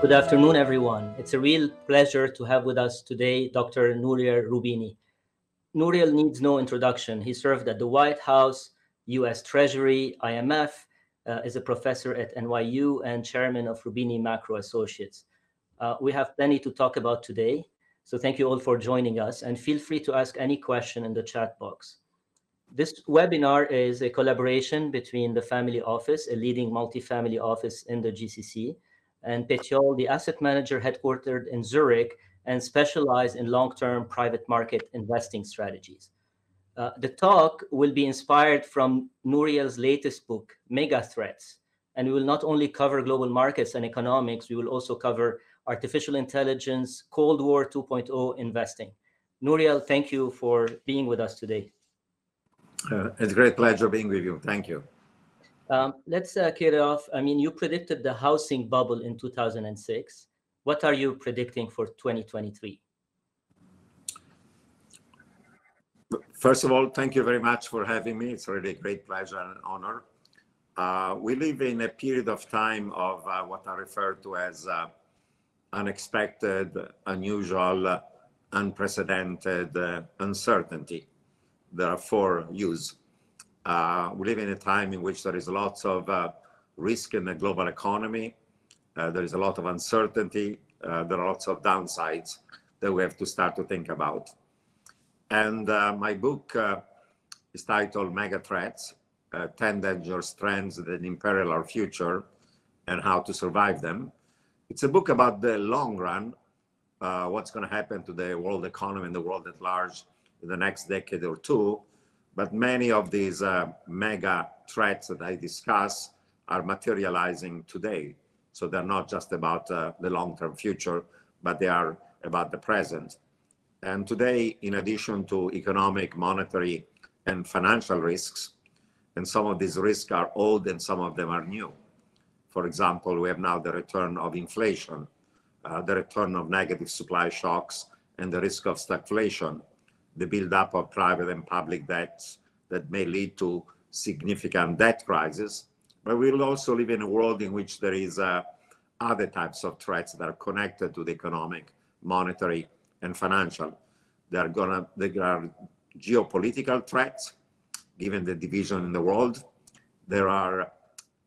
Good afternoon, everyone. It's a real pleasure to have with us today Dr. Nouriel Roubini. Nouriel needs no introduction. He served at the White House, US Treasury, IMF, uh, is a professor at NYU and chairman of Roubini Macro Associates. Uh, we have plenty to talk about today, so thank you all for joining us and feel free to ask any question in the chat box. This webinar is a collaboration between the Family Office, a leading multifamily office in the GCC, and Petiole, the asset manager headquartered in Zurich and specialized in long-term private market investing strategies. Uh, the talk will be inspired from Nouriel's latest book, Mega Threats, and we will not only cover global markets and economics, we will also cover artificial intelligence, Cold War 2.0 investing. Nouriel, thank you for being with us today. Uh, it's a great pleasure being with you. Thank you. Um, let's uh, it off. I mean, you predicted the housing bubble in 2006. What are you predicting for 2023? First of all, thank you very much for having me. It's really a great pleasure and honor. Uh, we live in a period of time of uh, what I refer to as uh, unexpected, unusual, unprecedented uh, uncertainty. There are four U's. Uh, we live in a time in which there is lots of uh, risk in the global economy. Uh, there is a lot of uncertainty. Uh, there are lots of downsides that we have to start to think about. And uh, my book is titled Mega Threats 10 Dangerous Trends that Imperil Our Future and How to Survive Them. It's a book about the long run, what's going to happen to the world economy and the world at large in the next decade or two but many of these uh, mega threats that I discuss are materializing today. So they're not just about uh, the long-term future, but they are about the present. And today, in addition to economic, monetary, and financial risks, and some of these risks are old and some of them are new. For example, we have now the return of inflation, uh, the return of negative supply shocks, and the risk of stagflation the buildup of private and public debts that may lead to significant debt crisis. But we'll also live in a world in which there is uh, other types of threats that are connected to the economic, monetary, and financial. There are gonna there are geopolitical threats, given the division in the world. There are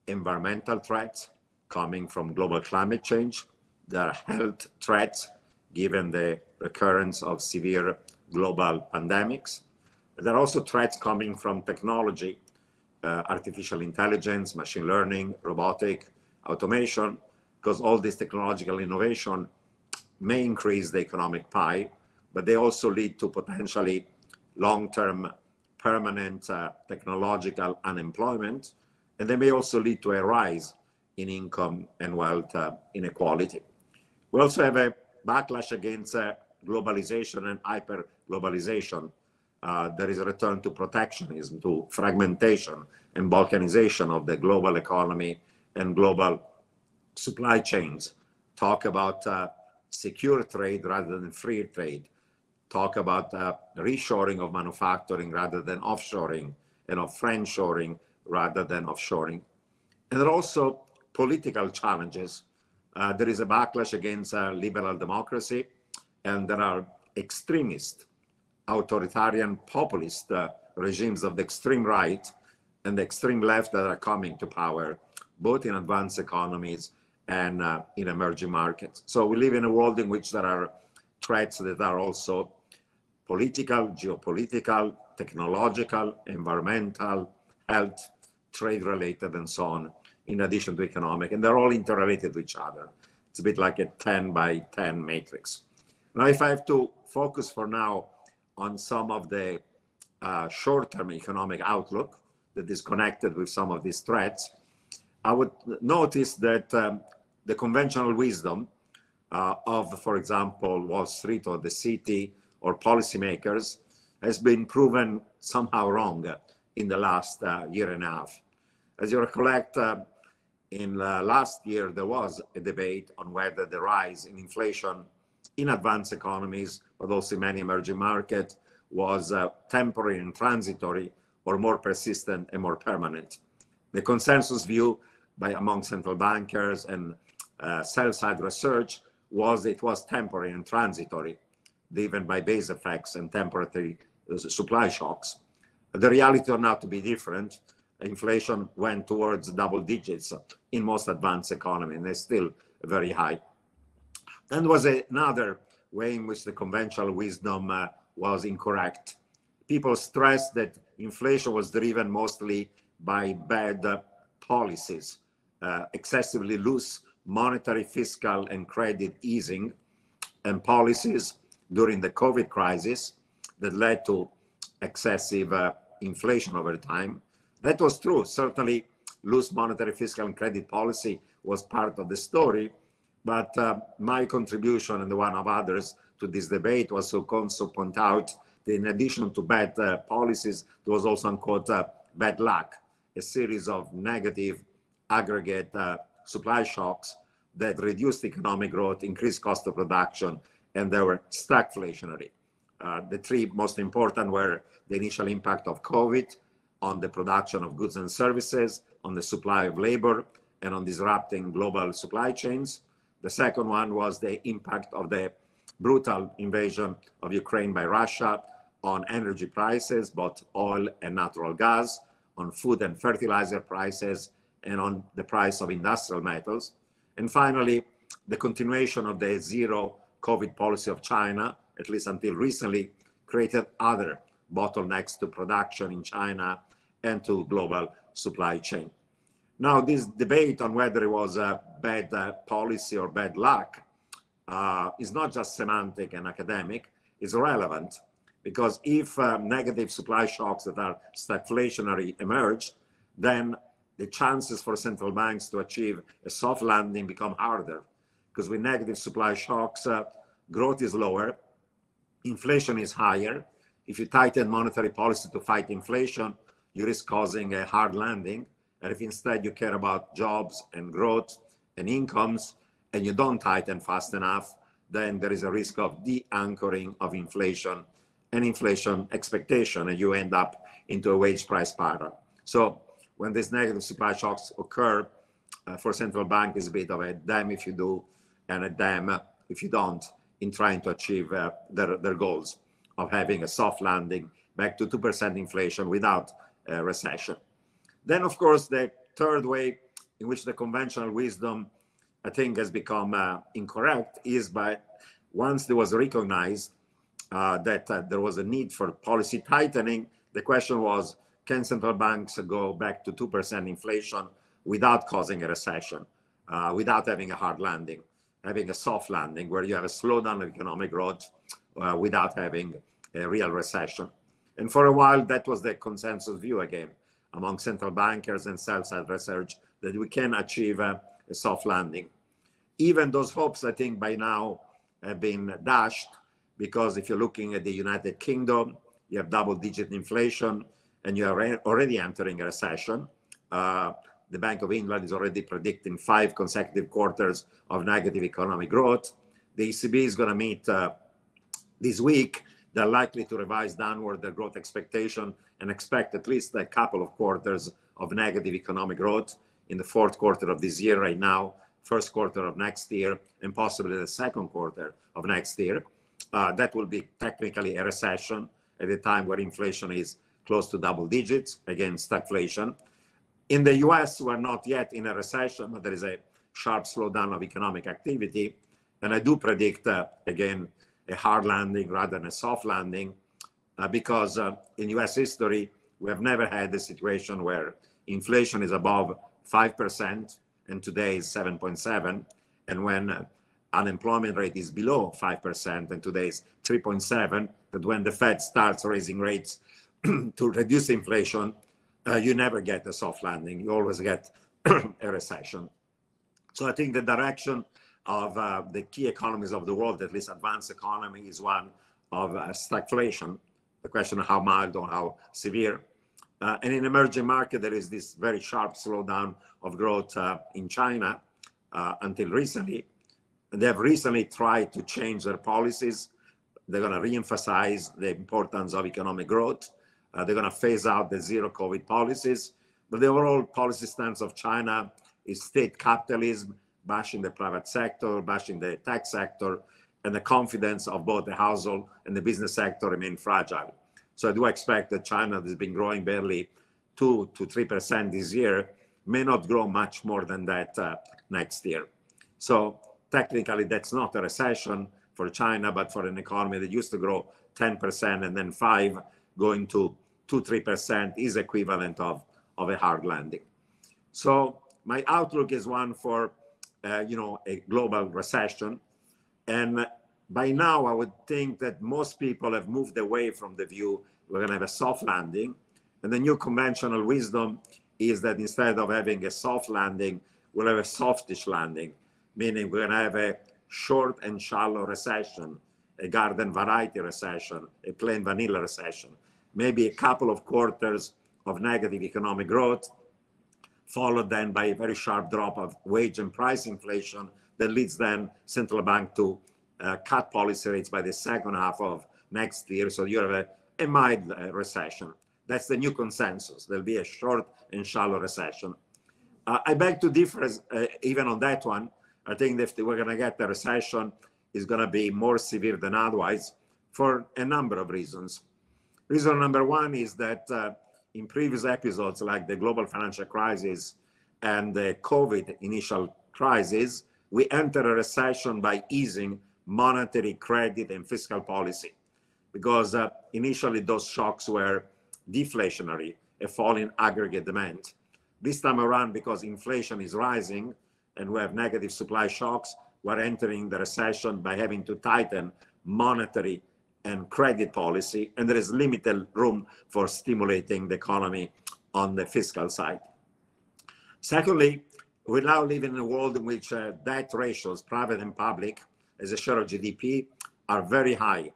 environmental threats coming from global climate change. There are health threats, given the recurrence of severe global pandemics. There are also threats coming from technology, uh, artificial intelligence, machine learning, robotic, automation, because all this technological innovation may increase the economic pie, but they also lead to potentially long-term permanent uh, technological unemployment, and they may also lead to a rise in income and wealth uh, inequality. We also have a backlash against uh, globalization and hyper globalization. Uh, there is a return to protectionism, to fragmentation and balkanization of the global economy and global supply chains. Talk about uh, secure trade rather than free trade. Talk about uh, reshoring of manufacturing rather than offshoring and of friendshoring rather than offshoring. And there are also political challenges. Uh, there is a backlash against uh, liberal democracy and there are extremist, authoritarian, populist uh, regimes of the extreme right and the extreme left that are coming to power, both in advanced economies and uh, in emerging markets. So we live in a world in which there are threats that are also political, geopolitical, technological, environmental, health, trade related, and so on, in addition to economic. And they're all interrelated to each other. It's a bit like a 10 by 10 matrix. Now, if I have to focus for now on some of the uh, short-term economic outlook that is connected with some of these threats, I would notice that um, the conventional wisdom uh, of, for example, Wall Street or the city or policymakers has been proven somehow wrong in the last uh, year and a half. As you recollect, uh, in last year, there was a debate on whether the rise in inflation in advanced economies, but also in many emerging markets, was uh, temporary and transitory or more persistent and more permanent. The consensus view by among central bankers and uh, sell-side research was it was temporary and transitory, driven by base effects and temporary uh, supply shocks. The reality turned out to be different. Inflation went towards double digits in most advanced economies, and it's still very high. There was another way in which the conventional wisdom uh, was incorrect. People stressed that inflation was driven mostly by bad uh, policies, uh, excessively loose monetary, fiscal, and credit easing and policies during the COVID crisis that led to excessive uh, inflation over time. That was true. Certainly, loose monetary, fiscal, and credit policy was part of the story. But uh, my contribution and the one of others to this debate was to also point out that in addition to bad uh, policies, there was also, unquote, uh, bad luck, a series of negative aggregate uh, supply shocks that reduced economic growth, increased cost of production, and they were stagflationary. Uh, the three most important were the initial impact of COVID on the production of goods and services, on the supply of labor, and on disrupting global supply chains. The second one was the impact of the brutal invasion of Ukraine by Russia on energy prices, both oil and natural gas, on food and fertilizer prices, and on the price of industrial metals. And finally, the continuation of the zero COVID policy of China, at least until recently, created other bottlenecks to production in China and to global supply chain. Now, this debate on whether it was a bad uh, policy or bad luck uh, is not just semantic and academic, it's relevant because if uh, negative supply shocks that are stagflationary emerge, then the chances for central banks to achieve a soft landing become harder because with negative supply shocks, uh, growth is lower, inflation is higher. If you tighten monetary policy to fight inflation, you risk causing a hard landing. And if instead you care about jobs and growth and incomes and you don't tighten fast enough, then there is a risk of de-anchoring of inflation and inflation expectation, and you end up into a wage price spiral. So when these negative supply shocks occur, uh, for central bank is a bit of a damn if you do and a damn if you don't in trying to achieve uh, their, their goals of having a soft landing back to 2% inflation without a recession. Then, of course, the third way in which the conventional wisdom, I think, has become uh, incorrect is by once there was recognized uh, that uh, there was a need for policy tightening, the question was can central banks go back to 2% inflation without causing a recession, uh, without having a hard landing, having a soft landing where you have a slowdown of economic growth uh, without having a real recession? And for a while, that was the consensus view again among central bankers and sell-side research that we can achieve a, a soft landing. Even those hopes, I think, by now have been dashed because if you're looking at the United Kingdom, you have double-digit inflation and you are already entering a recession. Uh, the Bank of England is already predicting five consecutive quarters of negative economic growth. The ECB is going to meet uh, this week they're likely to revise downward their growth expectation and expect at least a couple of quarters of negative economic growth in the fourth quarter of this year right now, first quarter of next year, and possibly the second quarter of next year. Uh, that will be technically a recession at a time where inflation is close to double digits against stagflation. In the US, we're not yet in a recession, but there is a sharp slowdown of economic activity. And I do predict, uh, again, a hard landing rather than a soft landing, uh, because uh, in US history, we have never had a situation where inflation is above 5% and today is 7.7, and when uh, unemployment rate is below 5% and today is 3.7, that when the Fed starts raising rates to reduce inflation, uh, you never get a soft landing. You always get a recession. So I think the direction of uh, the key economies of the world, at least advanced economy, is one of uh, stagflation. The question of how mild or how severe. Uh, and in emerging market, there is this very sharp slowdown of growth uh, in China uh, until recently. They have recently tried to change their policies. They're going to reemphasize the importance of economic growth. Uh, they're going to phase out the zero COVID policies. But the overall policy stance of China is state capitalism bashing the private sector, bashing the tech sector, and the confidence of both the household and the business sector remain fragile. So I do expect that China has been growing barely two to three percent this year, may not grow much more than that uh, next year. So technically, that's not a recession for China, but for an economy that used to grow 10% and then five, going to two, three percent is equivalent of, of a hard landing. So my outlook is one for, uh, you know, a global recession. And by now, I would think that most people have moved away from the view we're going to have a soft landing. And the new conventional wisdom is that instead of having a soft landing, we'll have a softish landing, meaning we're going to have a short and shallow recession, a garden variety recession, a plain vanilla recession, maybe a couple of quarters of negative economic growth, followed then by a very sharp drop of wage and price inflation that leads then central bank to uh, cut policy rates by the second half of next year. So you have a, a mild uh, recession. That's the new consensus. There'll be a short and shallow recession. Uh, I beg to differ uh, even on that one. I think that we're going to get a recession, it's going to be more severe than otherwise for a number of reasons. Reason number one is that uh, in previous episodes, like the global financial crisis and the COVID initial crisis, we enter a recession by easing monetary, credit, and fiscal policy. Because uh, initially those shocks were deflationary, a fall in aggregate demand. This time around, because inflation is rising and we have negative supply shocks, we're entering the recession by having to tighten monetary and credit policy, and there is limited room for stimulating the economy on the fiscal side. Secondly, we now live in a world in which uh, debt ratios, private and public, as a share of GDP, are very high,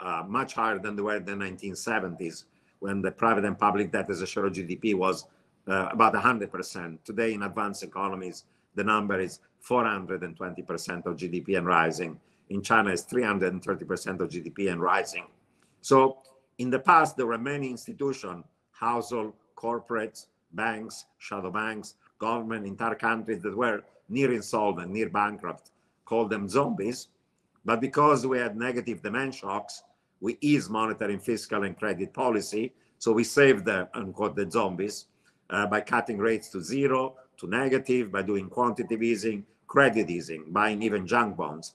uh, much higher than they were in the 1970s, when the private and public debt as a share of GDP was uh, about 100%. Today, in advanced economies, the number is 420% of GDP and rising. In China, is 330% of GDP and rising. So in the past, there were many institutions, household, corporates, banks, shadow banks, government, entire countries that were near insolvent, near bankrupt, called them zombies. But because we had negative demand shocks, we eased monetary, fiscal, and credit policy. So we saved the unquote the zombies uh, by cutting rates to zero, to negative, by doing quantitative easing, credit easing, buying even junk bonds.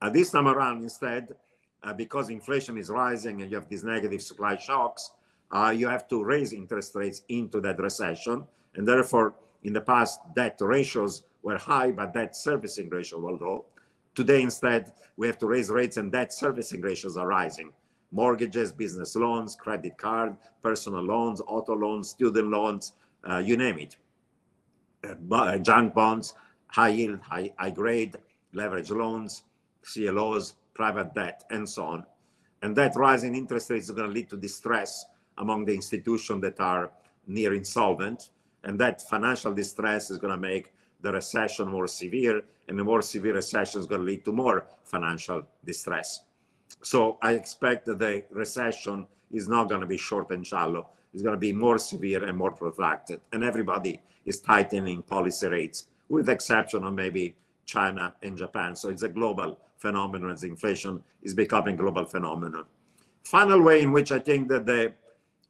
Uh, this time around, instead, uh, because inflation is rising and you have these negative supply shocks, uh, you have to raise interest rates into that recession. And therefore, in the past, debt ratios were high, but debt servicing ratio was low. Today, instead, we have to raise rates and debt servicing ratios are rising. Mortgages, business loans, credit card, personal loans, auto loans, student loans, uh, you name it. Uh, junk bonds, high yield, high, high grade, leverage loans, CLOs, private debt, and so on. And that rise in interest rates is going to lead to distress among the institutions that are near insolvent. And that financial distress is going to make the recession more severe, and the more severe recession is going to lead to more financial distress. So I expect that the recession is not going to be short and shallow. It's going to be more severe and more protracted. And everybody is tightening policy rates, with the exception of maybe China and Japan. So it's a global phenomenon as inflation is becoming global phenomenon. Final way in which I think that the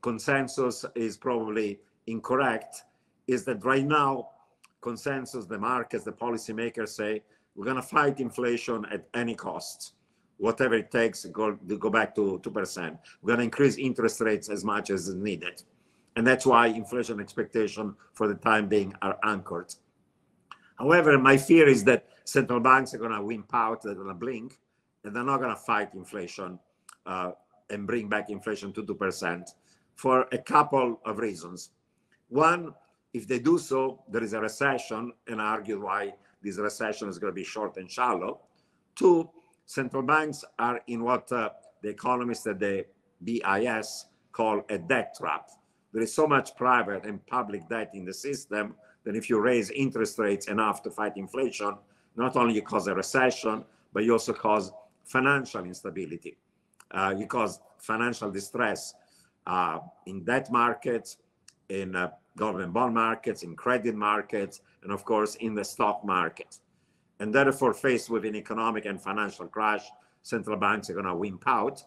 consensus is probably incorrect is that right now consensus, the markets, the policymakers say we're going to fight inflation at any cost, whatever it takes go, go back to 2%. We're going to increase interest rates as much as is needed. And that's why inflation expectations for the time being are anchored. However, my fear is that central banks are going to wimp out, they're going to blink, and they're not going to fight inflation uh, and bring back inflation to 2% for a couple of reasons. One, if they do so, there is a recession, and I argue why this recession is going to be short and shallow. Two, central banks are in what uh, the economists at the BIS call a debt trap. There is so much private and public debt in the system that if you raise interest rates enough to fight inflation, not only you cause a recession, but you also cause financial instability. Uh, you cause financial distress uh, in debt markets, in uh, government bond markets, in credit markets, and of course in the stock market. And therefore, faced with an economic and financial crash, central banks are going to wimp out.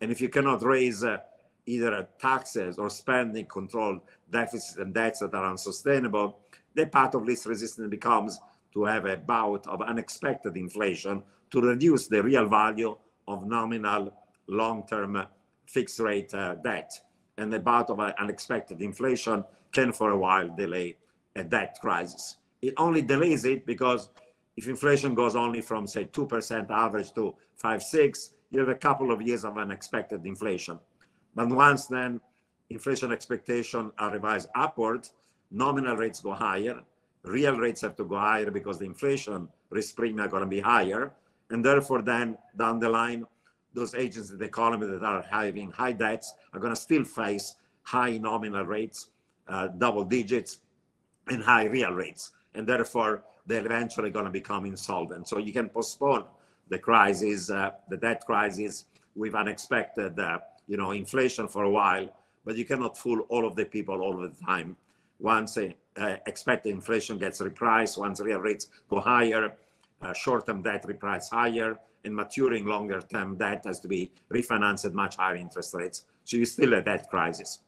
And if you cannot raise uh, either taxes or spending control deficits and debts that are unsustainable, the path of least resistance becomes to have a bout of unexpected inflation to reduce the real value of nominal long-term fixed rate uh, debt. And the bout of unexpected inflation can for a while delay a debt crisis. It only delays it because if inflation goes only from say 2% average to 5, 6, you have a couple of years of unexpected inflation. But once then inflation expectations are revised upward, nominal rates go higher, real rates have to go higher because the inflation risk premium are going to be higher. And therefore, then down the line, those agents in the economy that are having high debts are going to still face high nominal rates, uh, double digits, and high real rates. And therefore, they're eventually going to become insolvent. So you can postpone the crisis, uh, the debt crisis, with unexpected, uh, you know, inflation for a while, but you cannot fool all of the people all the time. Once uh, expected inflation gets repriced, once real rates go higher, uh, short-term debt repriced higher, and maturing longer-term debt has to be refinanced at much higher interest rates. So you still a debt crisis.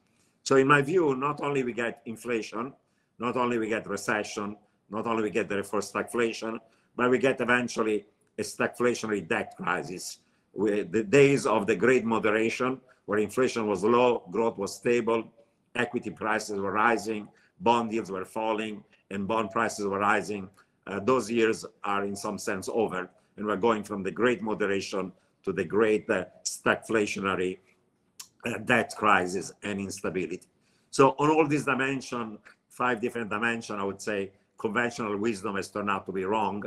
So in my view, not only we get inflation, not only we get recession, not only we get the first stagflation, but we get eventually a stagflationary debt crisis. The days of the great moderation, where inflation was low, growth was stable, equity prices were rising, bond yields were falling, and bond prices were rising. Uh, those years are in some sense over, and we're going from the great moderation to the great uh, stagflationary uh, debt crisis and instability. So on all these dimensions, five different dimensions, I would say conventional wisdom has turned out to be wrong.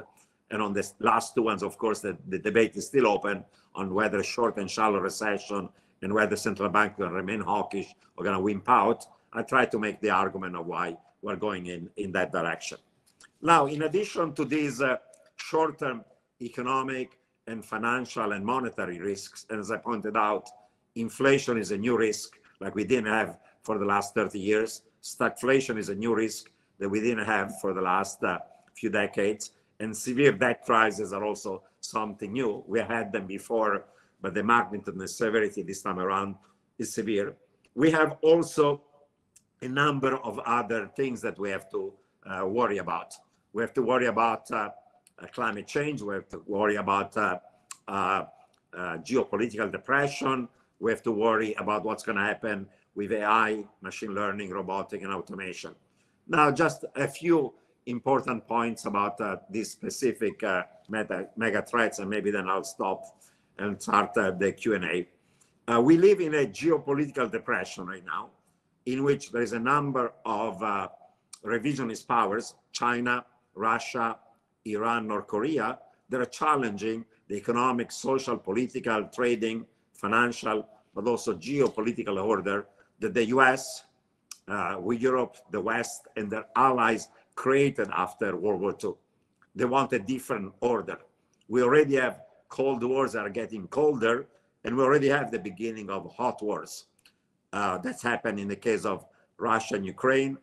And on the last two ones, of course, the, the debate is still open on whether short and shallow recession and whether central bank will remain hawkish or going to wimp out. I try to make the argument of why we're going in, in that direction. Now, in addition to these uh, short-term economic and financial and monetary risks, and as I pointed out, inflation is a new risk like we didn't have for the last 30 years. Stagflation is a new risk that we didn't have for the last uh, few decades. And severe debt crises are also something new. We had them before, but the magnitude and the severity this time around is severe. We have also a number of other things that we have to uh, worry about. We have to worry about uh, uh climate change. We have to worry about uh, geopolitical depression. We have to worry about what's going to happen with AI, machine learning, robotic, and automation. Now, just a few important points about uh, these specific uh, meta, mega threats, and maybe then I'll stop and start uh, the Q&A. We live in a geopolitical depression right now, in which there is a number of uh, revisionist powers, China, Russia, Iran, North Korea, that are challenging the economic, social, political, trading, financial, but also geopolitical order that the US, uh, with Europe, the West, and their allies created after World War II. They want a different order. We already have Cold Wars that are getting colder, and we already have the beginning of hot wars. Uh, that's happened in the case of Russia and Ukraine,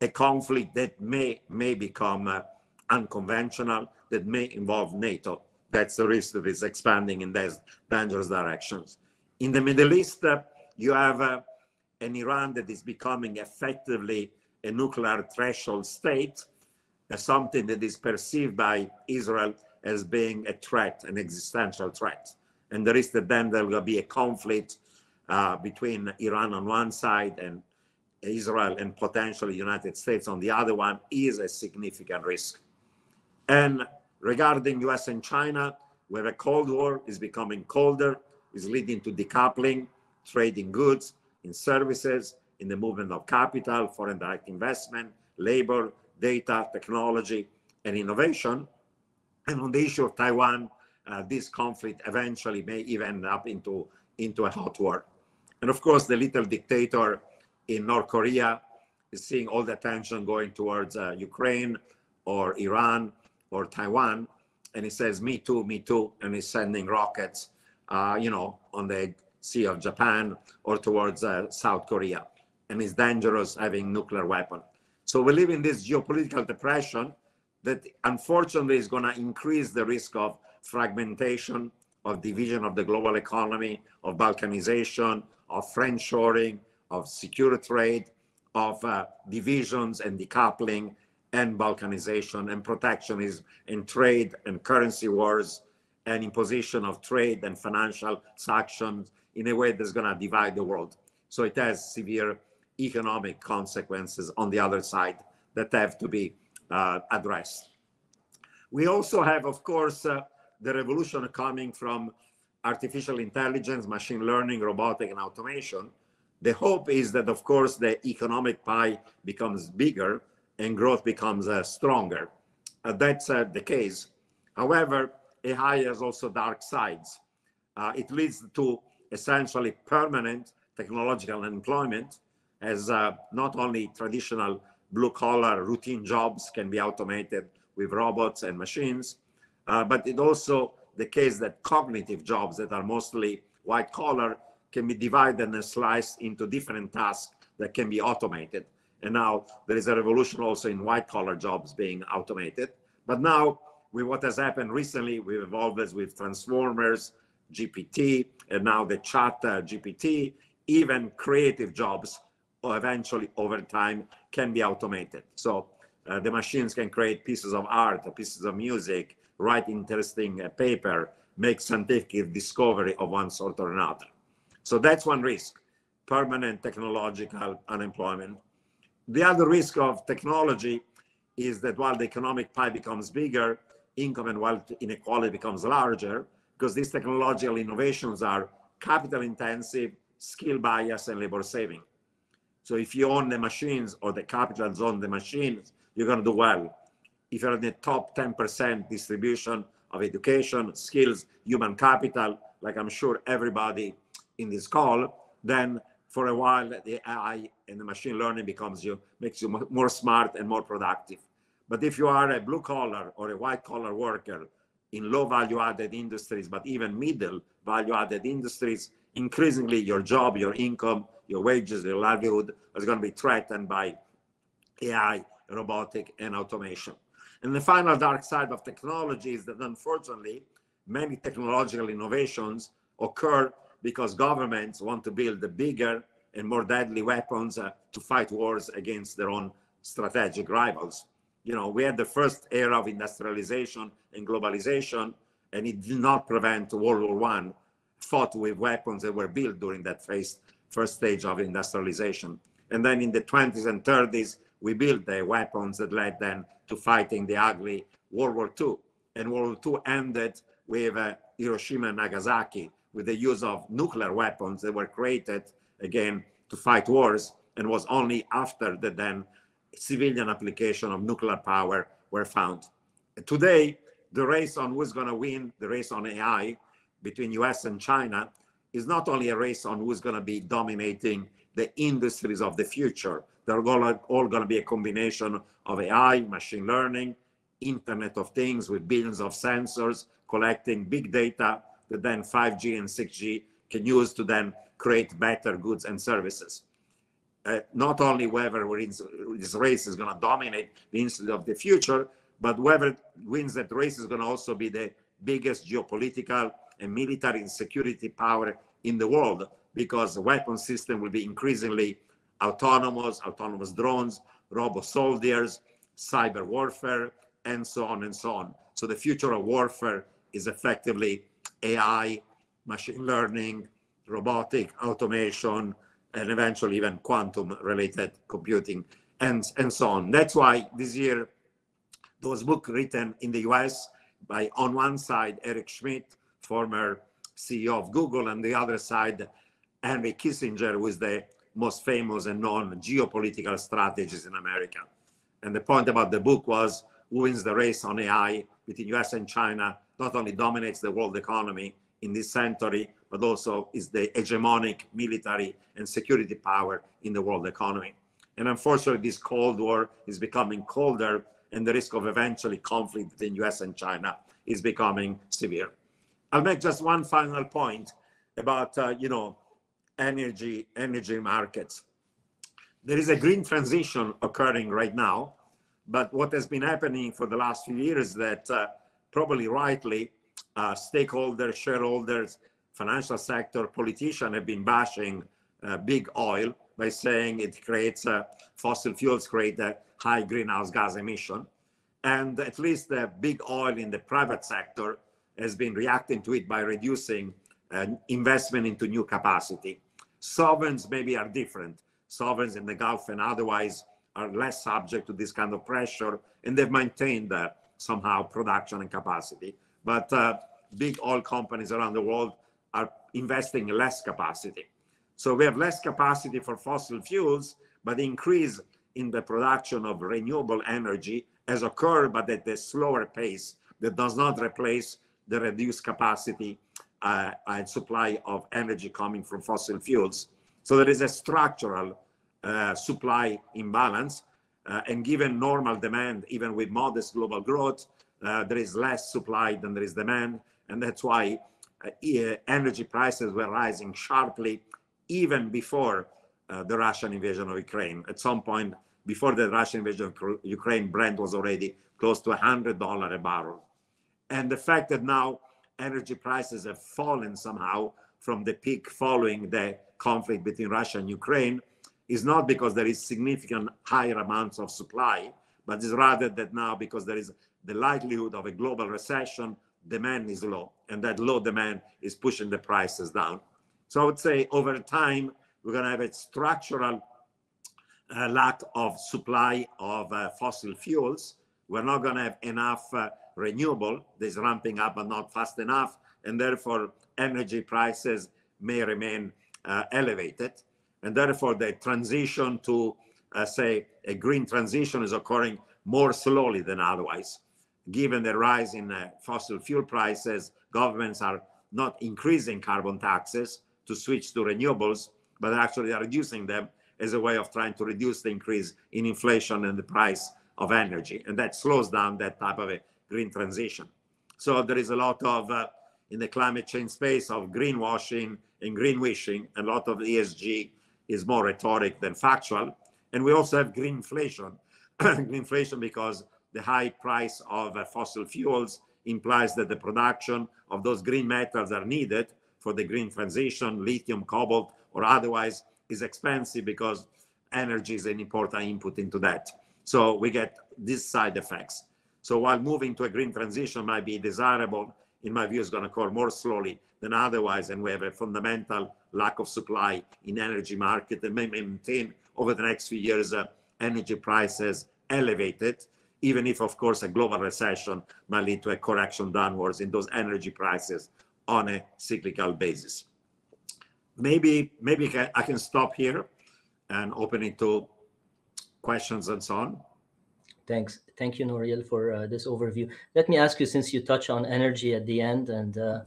a conflict that may may become uh, unconventional, that may involve NATO. That's the risk that is expanding in these dangerous directions. In the Middle East, uh, you have uh, an Iran that is becoming effectively a nuclear threshold state, uh, something that is perceived by Israel as being a threat, an existential threat. And there is that then there will be a conflict uh, between Iran on one side and Israel and potentially United States on the other one is a significant risk. And regarding US and China, where a Cold War is becoming colder, is leading to decoupling, trading goods, in services, in the movement of capital, foreign direct investment, labor, data, technology, and innovation. And on the issue of Taiwan, uh, this conflict eventually may even end up into, into a hot war. And of course, the little dictator in North Korea is seeing all the attention going towards uh, Ukraine or Iran or Taiwan. And he says, me too, me too. And he's sending rockets, uh, you know, on the Sea of Japan or towards uh, South Korea. and it's dangerous having nuclear weapon. So we live in this geopolitical depression that unfortunately is going to increase the risk of fragmentation, of division of the global economy, of balkanization, of friendshoring, of secure trade, of uh, divisions and decoupling and balkanization and protectionism and trade and currency wars and imposition of trade and financial sanctions in a way that's going to divide the world. So it has severe economic consequences on the other side that have to be uh, addressed. We also have, of course, uh, the revolution coming from artificial intelligence, machine learning, robotic, and automation. The hope is that, of course, the economic pie becomes bigger and growth becomes uh, stronger. Uh, that's uh, the case. However, AI has also dark sides. Uh, it leads to essentially permanent technological unemployment, as uh, not only traditional blue collar routine jobs can be automated with robots and machines, uh, but it also the case that cognitive jobs that are mostly white collar can be divided and sliced into different tasks that can be automated. And now there is a revolution also in white collar jobs being automated. But now with what has happened recently, we've evolved with transformers, GPT, and now the chat uh, GPT, even creative jobs eventually over time can be automated. So uh, the machines can create pieces of art, pieces of music, write interesting uh, paper, make scientific discovery of one sort or another. So that's one risk, permanent technological unemployment. The other risk of technology is that while the economic pie becomes bigger, income and wealth inequality becomes larger because these technological innovations are capital intensive, skill bias, and labor saving. So if you own the machines or the capital own the machines, you're going to do well. If you're in the top 10% distribution of education, skills, human capital, like I'm sure everybody in this call, then for a while the AI and the machine learning becomes you makes you more smart and more productive. But if you are a blue collar or a white collar worker in low value added industries, but even middle value added industries, increasingly your job, your income, your wages, your livelihood is going to be threatened by AI, robotic, and automation. And the final dark side of technology is that unfortunately, many technological innovations occur because governments want to build the bigger and more deadly weapons uh, to fight wars against their own strategic rivals you know, we had the first era of industrialization and globalization, and it did not prevent World War One, fought with weapons that were built during that phase, first stage of industrialization. And then in the 20s and 30s, we built the weapons that led them to fighting the ugly World War II. And World War II ended with uh, Hiroshima and Nagasaki, with the use of nuclear weapons that were created again to fight wars, and was only after the then civilian application of nuclear power were found. Today, the race on who's going to win, the race on AI between US and China, is not only a race on who's going to be dominating the industries of the future. They're all going to be a combination of AI, machine learning, Internet of Things with billions of sensors collecting big data that then 5G and 6G can use to then create better goods and services. Uh, not only whether this race is going to dominate the industry of the future, but whoever wins that race is going to also be the biggest geopolitical and military security power in the world because the weapon system will be increasingly autonomous, autonomous drones, robot soldiers, cyber warfare, and so on and so on. So the future of warfare is effectively AI, machine learning, robotic, automation, and eventually even quantum related computing and, and so on. That's why this year, those books written in the US by, on one side, Eric Schmidt, former CEO of Google, and the other side, Henry Kissinger, who is the most famous and known geopolitical strategies in America. And the point about the book was who wins the race on AI between US and China not only dominates the world economy in this century, but also is the hegemonic military and security power in the world economy. And unfortunately, this Cold War is becoming colder, and the risk of eventually conflict between US and China is becoming severe. I'll make just one final point about, uh, you know, energy, energy markets. there is a green transition occurring right now. But what has been happening for the last few years is that uh, probably rightly uh, stakeholders, shareholders, financial sector, politicians have been bashing uh, big oil by saying it creates uh, fossil fuels create a high greenhouse gas emission. And at least the big oil in the private sector has been reacting to it by reducing uh, investment into new capacity. Sovereigns maybe are different. Sovereigns in the Gulf and otherwise are less subject to this kind of pressure, and they've maintained uh, somehow production and capacity. But uh, big oil companies around the world are investing less capacity. So we have less capacity for fossil fuels, but increase in the production of renewable energy has occurred, but at a slower pace that does not replace the reduced capacity uh, and supply of energy coming from fossil fuels. So there is a structural uh, supply imbalance. Uh, and given normal demand, even with modest global growth, uh, there is less supply than there is demand. And that's why uh, energy prices were rising sharply even before uh, the Russian invasion of Ukraine. At some point before the Russian invasion of Ukraine, Brent was already close to $100 a barrel. And the fact that now energy prices have fallen somehow from the peak following the conflict between Russia and Ukraine is not because there is significant higher amounts of supply, but is rather that now because there is the likelihood of a global recession, demand is low, and that low demand is pushing the prices down. So I would say over time, we're going to have a structural uh, lack of supply of uh, fossil fuels. We're not going to have enough uh, renewable. This ramping up, but not fast enough. And therefore, energy prices may remain uh, elevated. And therefore, the transition to, uh, say, a green transition is occurring more slowly than otherwise. Given the rise in uh, fossil fuel prices, governments are not increasing carbon taxes to switch to renewables, but actually are reducing them as a way of trying to reduce the increase in inflation and the price of energy. And that slows down that type of a green transition. So there is a lot of, uh, in the climate change space, of greenwashing and green wishing. A lot of ESG is more rhetoric than factual. And we also have green inflation. green inflation because the high price of uh, fossil fuels implies that the production of those green metals are needed for the green transition, lithium, cobalt, or otherwise is expensive because energy is an important input into that. So we get these side effects. So while moving to a green transition might be desirable, in my view, is going to occur more slowly than otherwise, and we have a fundamental lack of supply in energy market that may maintain over the next few years uh, energy prices elevated, even if, of course, a global recession might lead to a correction downwards in those energy prices on a cyclical basis. Maybe maybe I can stop here and open it to questions and so on. Thanks. Thank you, Nouriel, for uh, this overview. Let me ask you, since you touch on energy at the end, and uh,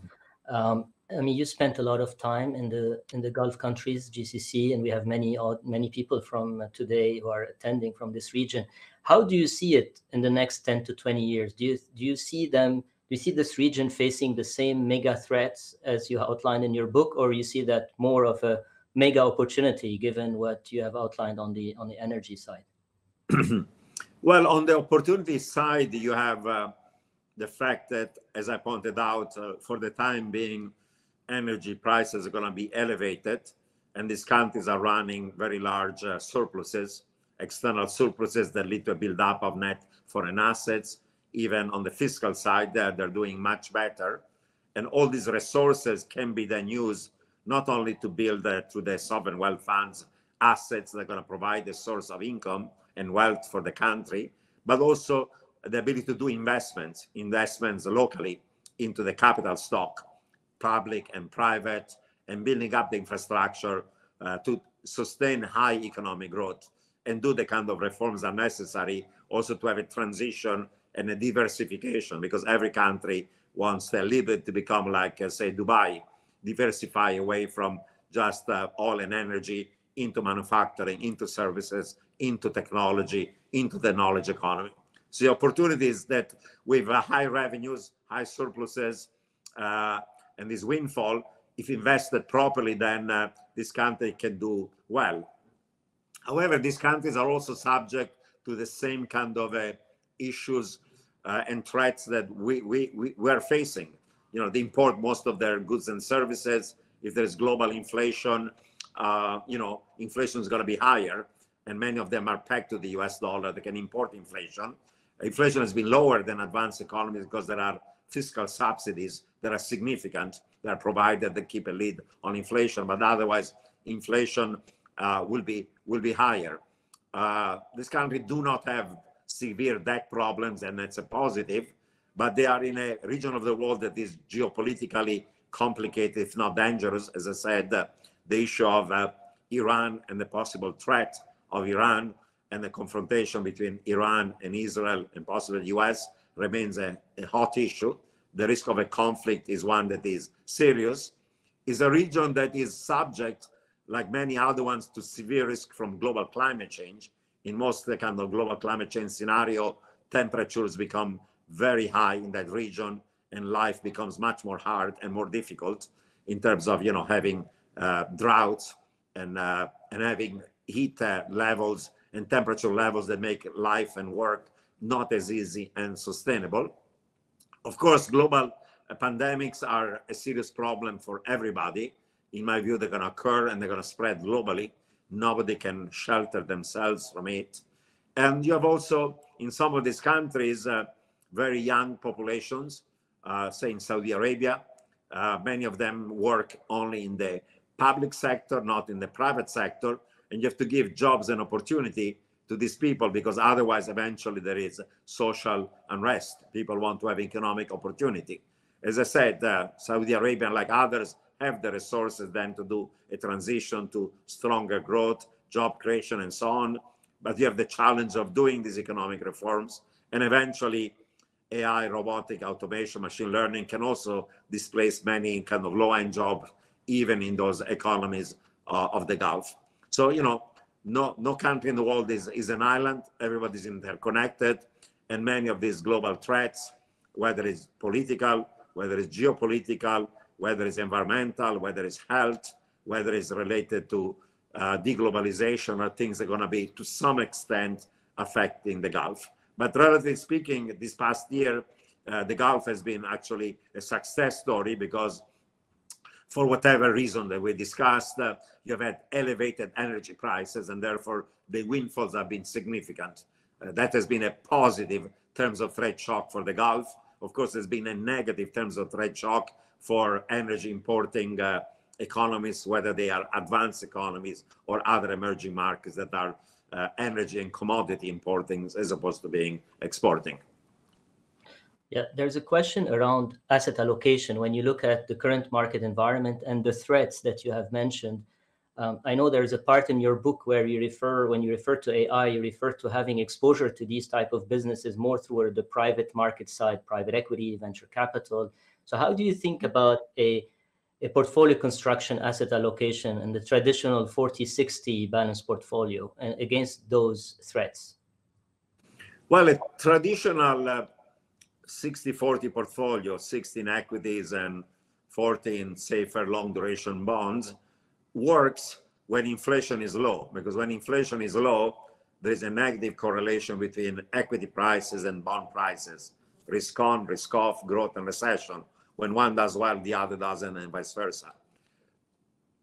um, I mean, you spent a lot of time in the in the Gulf countries, GCC, and we have many many people from today who are attending from this region. How do you see it in the next ten to twenty years? Do you do you see them Do you see this region facing the same mega threats as you outlined in your book, or you see that more of a mega opportunity given what you have outlined on the on the energy side? well, on the opportunity side, you have uh, the fact that, as I pointed out, uh, for the time being, energy prices are going to be elevated, and these countries are running very large uh, surpluses, external surpluses that lead to a buildup of net foreign assets even on the fiscal side, they're, they're doing much better. And all these resources can be then used not only to build uh, through the sovereign wealth funds assets that are going to provide a source of income and wealth for the country, but also the ability to do investments, investments locally into the capital stock, public and private, and building up the infrastructure uh, to sustain high economic growth and do the kind of reforms that are necessary also to have a transition and a diversification because every country wants their little to become like, uh, say, Dubai, diversify away from just uh, oil and energy into manufacturing, into services, into technology, into the knowledge economy. So the opportunities that with uh, high revenues, high surpluses, uh, and this windfall, if invested properly, then uh, this country can do well. However, these countries are also subject to the same kind of uh, issues uh, and threats that we, we, we, we are facing. You know, they import most of their goods and services. If there's global inflation, uh, you know, inflation is going to be higher, and many of them are pegged to the US dollar. They can import inflation. Inflation has been lower than advanced economies because there are fiscal subsidies that are significant that are provided that keep a lead on inflation, but otherwise inflation uh, will be will be higher. Uh, this country do not have severe debt problems, and that's a positive, but they are in a region of the world that is geopolitically complicated, if not dangerous. As I said, uh, the issue of uh, Iran and the possible threat of Iran and the confrontation between Iran and Israel and possibly the US remains a, a hot issue. The risk of a conflict is one that is serious. Is a region that is subject, like many other ones, to severe risk from global climate change. In most the kind of global climate change scenario, temperatures become very high in that region, and life becomes much more hard and more difficult in terms of you know having uh, droughts and uh, and having heat uh, levels and temperature levels that make life and work not as easy and sustainable. Of course, global pandemics are a serious problem for everybody. In my view, they're going to occur and they're going to spread globally. Nobody can shelter themselves from it. And you have also, in some of these countries, uh, very young populations, uh, say in Saudi Arabia. Uh, many of them work only in the public sector, not in the private sector and you have to give jobs and opportunity to these people because otherwise eventually there is social unrest. People want to have economic opportunity. As i said uh, saudi arabia like others have the resources then to do a transition to stronger growth job creation and so on. But you have the challenge of doing these economic reforms and eventually ai robotic automation machine learning can also displace many kind of low-end jobs even in those economies uh, of the gulf so, you know, no, no country in the world is, is an island. Everybody's interconnected. And many of these global threats, whether it's political, whether it's geopolitical, whether it's environmental, whether it's health, whether it's related to uh, deglobalization, are things that are going to be to some extent affecting the Gulf. But relatively speaking, this past year, uh, the Gulf has been actually a success story because for whatever reason that we discussed, uh, you have had elevated energy prices, and therefore the windfalls have been significant. Uh, that has been a positive terms of trade shock for the Gulf. Of course, there's been a negative terms of trade shock for energy importing uh, economies, whether they are advanced economies or other emerging markets that are uh, energy and commodity importing as opposed to being exporting. Yeah, there's a question around asset allocation. When you look at the current market environment and the threats that you have mentioned, um, I know there's a part in your book where you refer, when you refer to AI, you refer to having exposure to these type of businesses more through the private market side, private equity, venture capital. So how do you think about a, a portfolio construction asset allocation and the traditional 40-60 balance portfolio uh, against those threats? Well, a traditional uh 60 40 portfolio, 16 equities and 14 safer long duration bonds, works when inflation is low. Because when inflation is low, there is a negative correlation between equity prices and bond prices, risk on, risk off, growth and recession. When one does well, the other doesn't, and vice versa.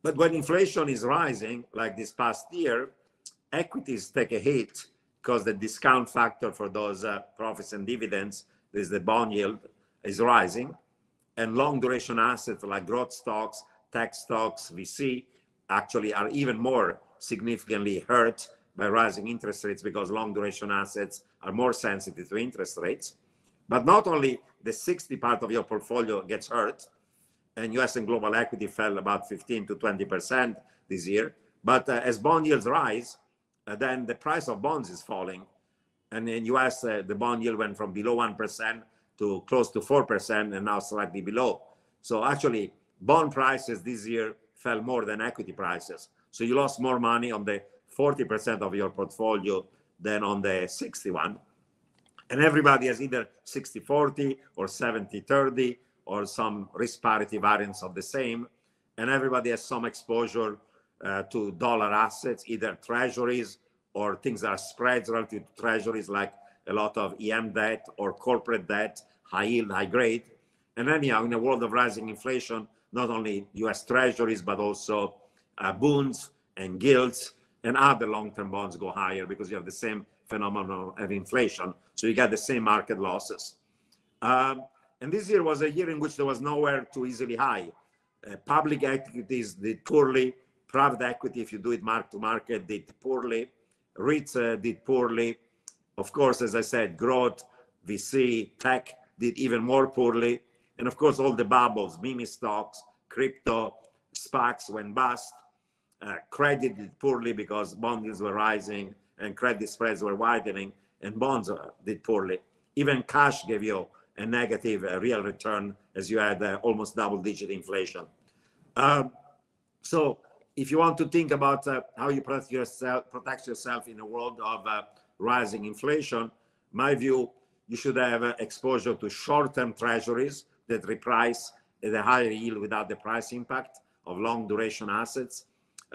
But when inflation is rising, like this past year, equities take a hit because the discount factor for those uh, profits and dividends is the bond yield is rising, and long duration assets like growth stocks, tech stocks, VC actually are even more significantly hurt by rising interest rates because long duration assets are more sensitive to interest rates. But not only the 60 part of your portfolio gets hurt, and US and global equity fell about 15 to 20% this year, but uh, as bond yields rise, uh, then the price of bonds is falling and in US, uh, the bond yield went from below 1% to close to 4% and now slightly below. So actually, bond prices this year fell more than equity prices. So you lost more money on the 40% of your portfolio than on the 61. And everybody has either 60 40 or 70 30 or some risk parity variance of the same. And everybody has some exposure uh, to dollar assets, either treasuries or things that are spreads relative to treasuries, like a lot of EM debt or corporate debt, high yield, high grade. And anyhow, in a world of rising inflation, not only US treasuries, but also uh, bonds and gilts and other long-term bonds go higher because you have the same phenomenon of inflation. So you get the same market losses. Um, and this year was a year in which there was nowhere to easily hide. Uh, public equities did poorly. Private equity, if you do it mark to market, did poorly. REITs uh, did poorly. Of course, as I said, growth, VC, tech did even more poorly. And of course, all the bubbles, meme stocks, crypto, SPACs went bust. Uh, credit did poorly because bond yields were rising and credit spreads were widening, and bonds uh, did poorly. Even cash gave you a negative uh, real return as you had uh, almost double digit inflation. Um, so if you want to think about uh, how you protect yourself, protect yourself in a world of uh, rising inflation, my view, you should have exposure to short-term treasuries that reprice at a higher yield without the price impact of long duration assets.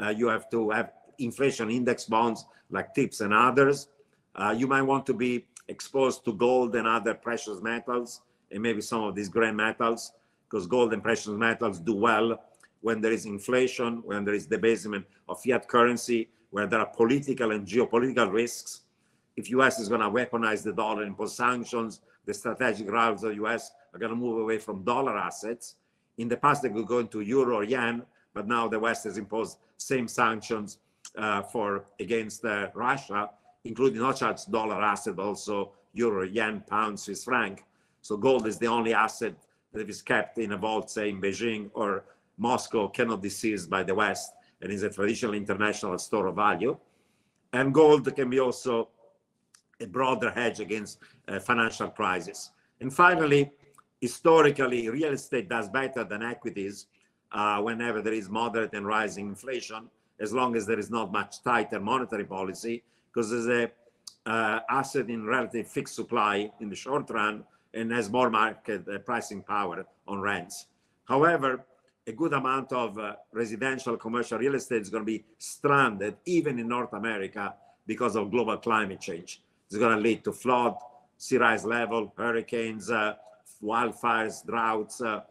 Uh, you have to have inflation index bonds like TIPS and others. Uh, you might want to be exposed to gold and other precious metals and maybe some of these gray metals because gold and precious metals do well when there is inflation, when there is debasement of fiat currency, where there are political and geopolitical risks. If US is going to weaponize the dollar, and impose sanctions, the strategic rivals of the US are going to move away from dollar assets. In the past, they could go into euro or yen, but now the West has imposed same sanctions uh, for against uh, Russia, including not just dollar asset, but also euro, yen, pound, Swiss franc. So gold is the only asset that is kept in a vault, say in Beijing or Moscow, cannot be seized by the West, and is a traditional international store of value. And gold can be also a broader hedge against uh, financial crisis. And finally, historically, real estate does better than equities uh, whenever there is moderate and rising inflation, as long as there is not much tighter monetary policy, because there's a uh, asset in relative fixed supply in the short run and has more market uh, pricing power on rents. However, a good amount of uh, residential commercial real estate is going to be stranded even in North America because of global climate change. It's going to lead to flood, sea rise level, hurricanes, uh, wildfires, droughts, uh,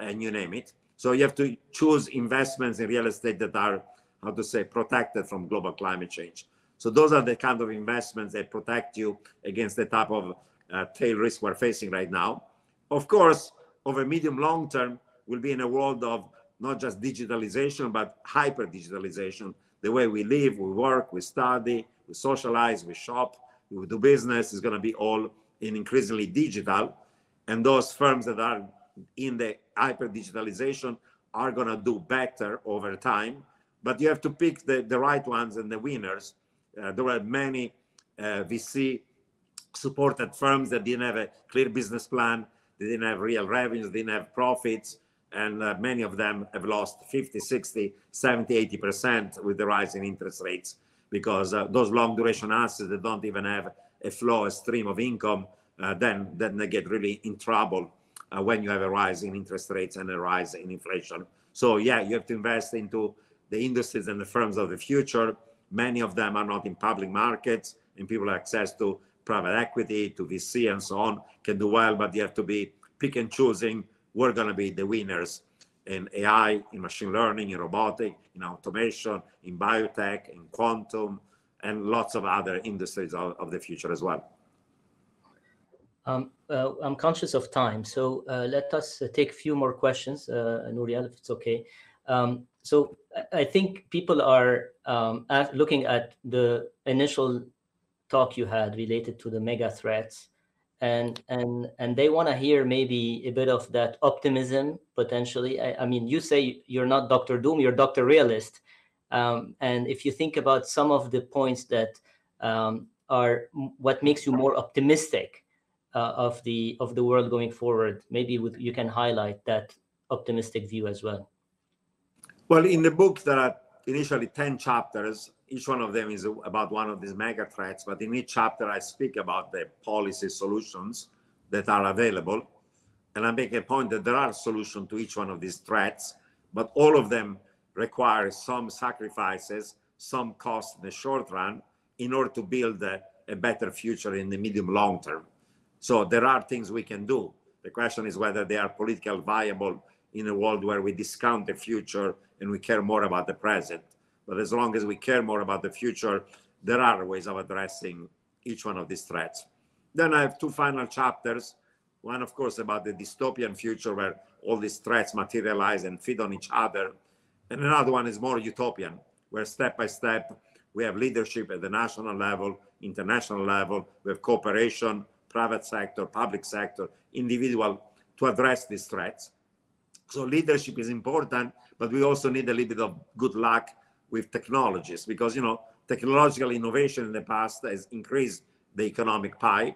and you name it. So you have to choose investments in real estate that are, how to say, protected from global climate change. So those are the kind of investments that protect you against the type of uh, tail risk we're facing right now. Of course, over medium long term, we'll be in a world of not just digitalization, but hyper digitalization. The way we live, we work, we study, we socialize, we shop, we do business is going to be all in increasingly digital. And those firms that are in the hyper digitalization are going to do better over time. But you have to pick the, the right ones and the winners. Uh, there were many uh, VC supported firms that didn't have a clear business plan, they didn't have real revenues, they didn't have profits, and uh, many of them have lost 50, 60, 70, 80% with the rise in interest rates because uh, those long duration assets that don't even have a flow, a stream of income, uh, then, then they get really in trouble uh, when you have a rise in interest rates and a rise in inflation. So yeah, you have to invest into the industries and the firms of the future. Many of them are not in public markets and people have access to private equity, to VC and so on, can do well, but you have to be pick and choosing. We're going to be the winners in AI, in machine learning, in robotic, in automation, in biotech, in quantum, and lots of other industries of, of the future as well. Um, uh, I'm conscious of time, so uh, let us uh, take a few more questions, uh, Nouriel, if it's okay. Um, so I think people are um, at looking at the initial talk you had related to the mega threats and and and they want to hear maybe a bit of that optimism potentially. I, I, mean you say you're not dr doom you're dr realist. Um, and if you think about some of the points that um, are what makes you more optimistic uh, of the of the world going forward maybe with, you can highlight that optimistic view as well. Well in the book there are initially 10 chapters each one of them is about one of these mega threats, but in each chapter I speak about the policy solutions that are available. And I make a point that there are solutions to each one of these threats, but all of them require some sacrifices, some cost in the short run in order to build a, a better future in the medium long term. So there are things we can do. The question is whether they are politically viable in a world where we discount the future and we care more about the present. But as long as we care more about the future, there are ways of addressing each one of these threats. Then I have two final chapters. One, of course, about the dystopian future where all these threats materialize and feed on each other. And another one is more utopian, where step by step we have leadership at the national level, international level, we have cooperation, private sector, public sector, individual to address these threats. So leadership is important, but we also need a little bit of good luck with technologies because you know technological innovation in the past has increased the economic pie.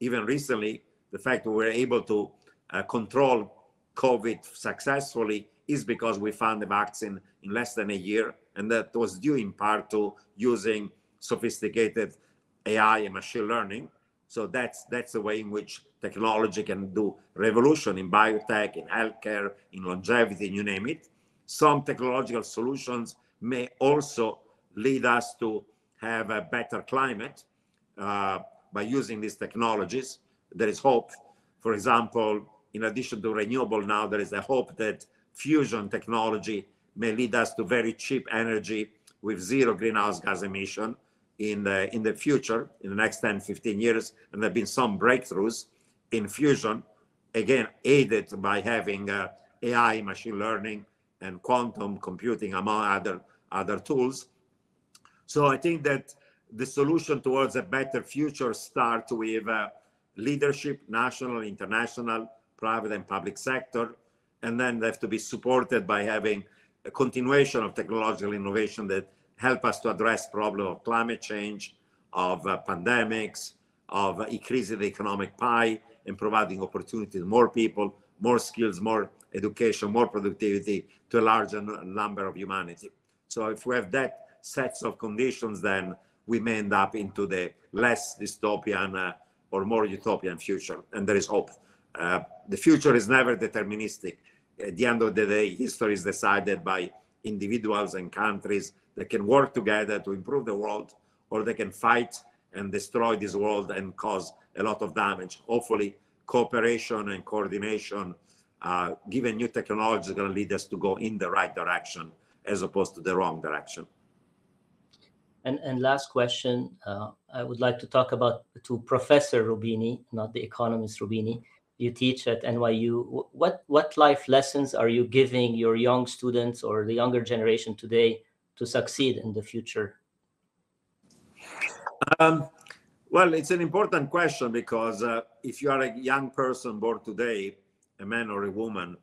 Even recently, the fact that we're able to uh, control COVID successfully is because we found the vaccine in less than a year, and that was due in part to using sophisticated AI and machine learning. So that's that's the way in which technology can do revolution in biotech, in healthcare, in longevity, you name it. Some technological solutions may also lead us to have a better climate uh, by using these technologies. There is hope. For example, in addition to renewable now, there is a hope that fusion technology may lead us to very cheap energy with zero greenhouse gas emission in the in the future in the next 10 15 years and there have been some breakthroughs in fusion again aided by having uh, ai machine learning and quantum computing among other other tools. So i think that the solution towards a better future starts with uh, leadership national international private and public sector and then they have to be supported by having a continuation of technological innovation that help us to address problem of climate change, of uh, pandemics, of increasing the economic pie and providing opportunity to more people, more skills, more education, more productivity to a larger number of humanity. So if we have that sets of conditions, then we may end up into the less dystopian uh, or more utopian future, and there is hope. Uh, the future is never deterministic. At the end of the day, history is decided by individuals and countries that can work together to improve the world, or they can fight and destroy this world and cause a lot of damage. Hopefully, cooperation and coordination, uh, given new technology, is going to lead us to go in the right direction as opposed to the wrong direction. And, and last question, uh, I would like to talk about to Professor Roubini, not the economist Roubini. You teach at NYU. What what life lessons are you giving your young students or the younger generation today to succeed in the future? Um, well, it's an important question because uh, if you are a young person born today, a man or a woman,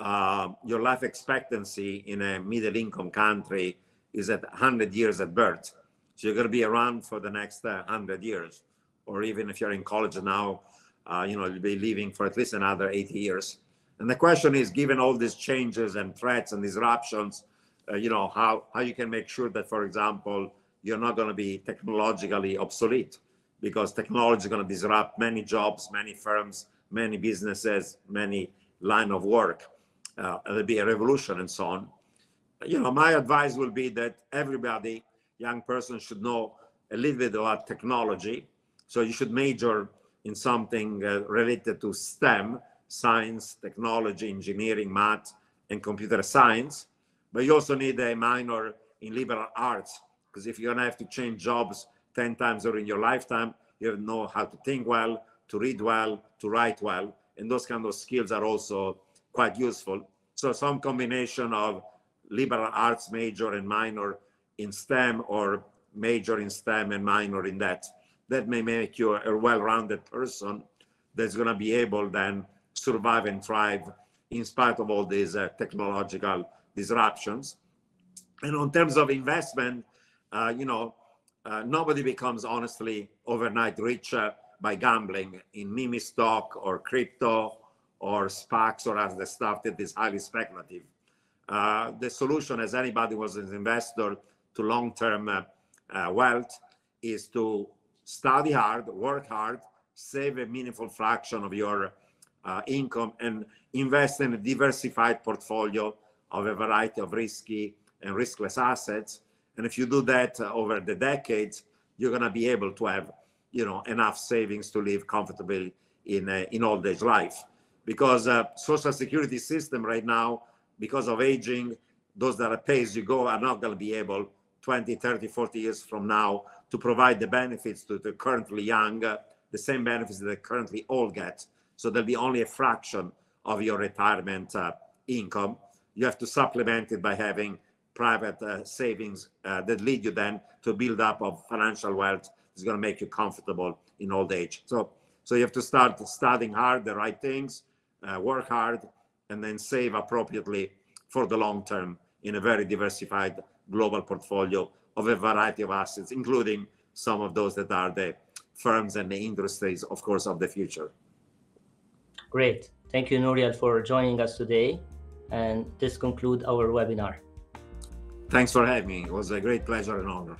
uh, your life expectancy in a middle income country is at 100 years at birth. So you're going to be around for the next uh, 100 years. Or even if you're in college now, uh, you know, you'll be living for at least another 80 years. And the question is, given all these changes and threats and disruptions, uh, you know how how you can make sure that for example you're not going to be technologically obsolete because technology is going to disrupt many jobs many firms many businesses many line of work. Uh, there'll be a revolution and so on. You know my advice will be that everybody young person should know a little bit about technology. So you should major in something uh, related to stem science technology engineering math and computer science but you also need a minor in liberal arts because if you're gonna have to change jobs 10 times during your lifetime, you have to know how to think well, to read well, to write well, and those kind of skills are also quite useful. So some combination of liberal arts major and minor in STEM or major in STEM and minor in that. That may make you a well-rounded person that's going to be able then survive and thrive in spite of all these uh, technological disruptions. And on terms of investment, uh, you know, uh, nobody becomes honestly overnight rich uh, by gambling in meme stock or crypto or SPACs or other stuff that is highly speculative. Uh, the solution, as anybody was an investor to long-term uh, uh, wealth, is to study hard, work hard, save a meaningful fraction of your income, and invest in a diversified portfolio of a variety of risky and riskless assets. And if you do that uh, over the decades, you're going to be able to have, you know, enough savings to live comfortably in uh, in old age life. Because uh, social security system right now, because of aging, those that are pay as you go are not going to be able 20, 30, 40 years from now to provide the benefits to the currently young, uh, the same benefits that currently all get. So there'll be only a fraction of your retirement uh, income. You have to supplement it by having private uh, savings uh, that lead you then to build up of financial wealth is going to make you comfortable in old age. So, so you have to start studying hard, the right things, uh, work hard, and then save appropriately for the long term in a very diversified global portfolio of a variety of assets, including some of those that are the firms and the industries, of course, of the future. Great. Thank you, Nouriel, for joining us today. And this concludes our webinar. Thanks for having me. It was a great pleasure and honor.